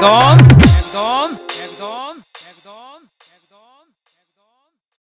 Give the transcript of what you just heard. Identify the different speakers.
Speaker 1: Don.